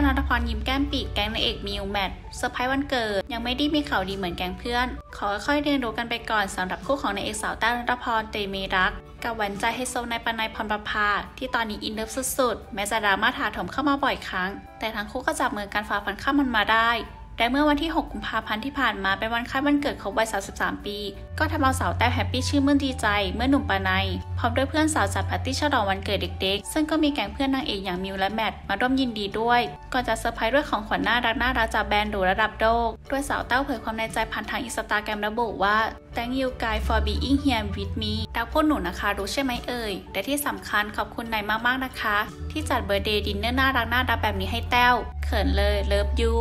แต้วณฐพรยิ้มแก้มปริแก๊งนางเอกมิวแมทเซอร์ไพรส์วันเกิด ยังไม่ได้มีข่าวดีเหมือนแก๊งเพื่อน ขอค่อยเรียนรู้กันไปก่อนสำหรับคู่ของนางเอกสาวแต้วณฐพรเตมีรักษ์กับหวานใจไฮโซณัยประณัยพรประภา ที่ตอนนี้ in love สุดๆ แม้จะดราม่าถาโถมเข้ามาบ่อยครั้ง แต่ทั้งคู่ก็จับมือกันฝ่าฟันข้ามมันมาได้ และเมื่อวันที่ 6 กุมภาพันธ์ที่ผ่านมาเป็นวันคล้ายวันเกิดครบวัย 33 ปี ก็ทำเอาสาวแต้วแฮปปี้ชื่นมื่นดีใจ เมื่อหนุ่มประณัยพร้อมด้วยเพื่อนสาวจัดปาร์ตี้ฉลองวันเกิดเล็กๆ ซึ่งก็มีแก๊งเพื่อนนางเอกอย่างมิวและแมทมาร่วมยินดีด้วยก่อนจะเซอร์ไพรส์ด้วยของขวัญน่ารักน่ารักจากแบรนด์หรูระดับโลกโดยสาวแต้วเผยความในใจผ่านทางอินสตาแกรมระบุว่า Thank you guys for being here with me รักพวกหนูนะคะรู้ใช่ไหมเอ่ยและที่สำคัญขอบคุณณัยมากๆนะคะ ที่จัด birthday dinner น่ารักน่ารักแบบนี้ให้แต้วเขินเลย love you